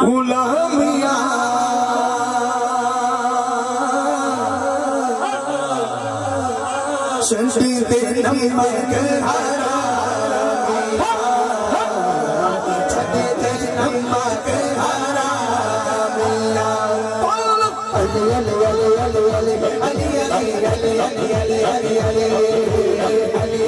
गुलामिया संती ते नमक ते नमक हरा मिया Ali Ali Ali Ali Ali Ali Ali Ali Ali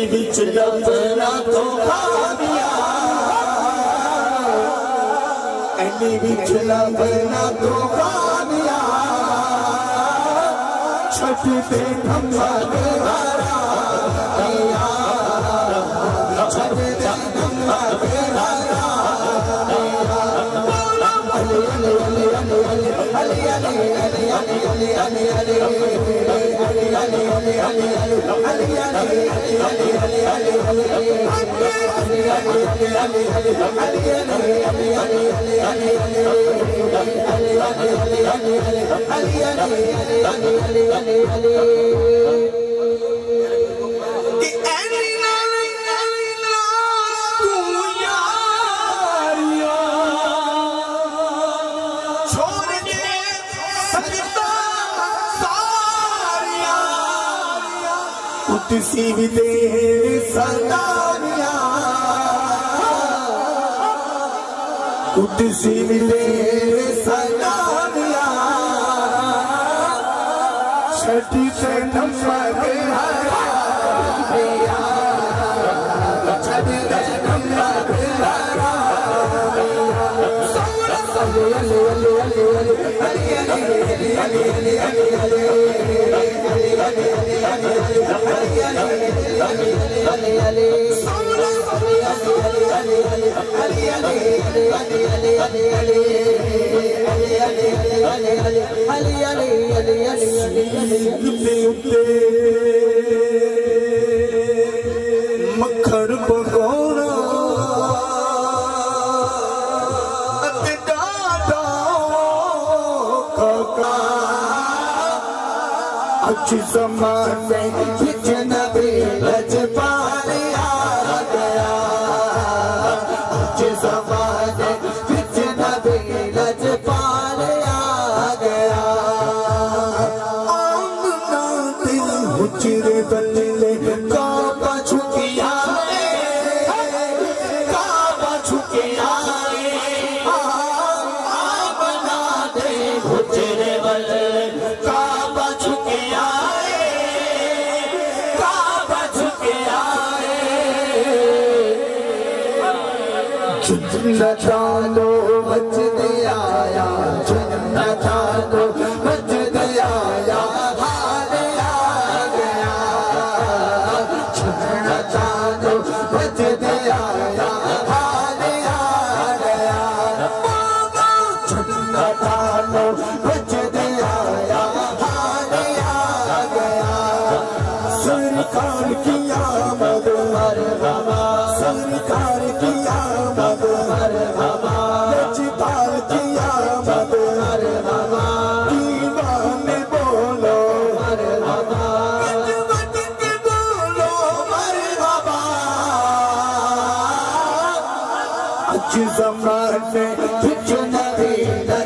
Ali Ali Ali Ali Ali Ali Ali Ali Ali Ali Ali Ali Ali Ali Ali Ali Ali Ali Ali Ali what you my say Chandu Vij the آيا چادو منهنجايا گيا ڇڏا چادو وج دي آيا. ڀاڄي ڇڏا چالو منهنجا ڀاڄي Just a man, just a man.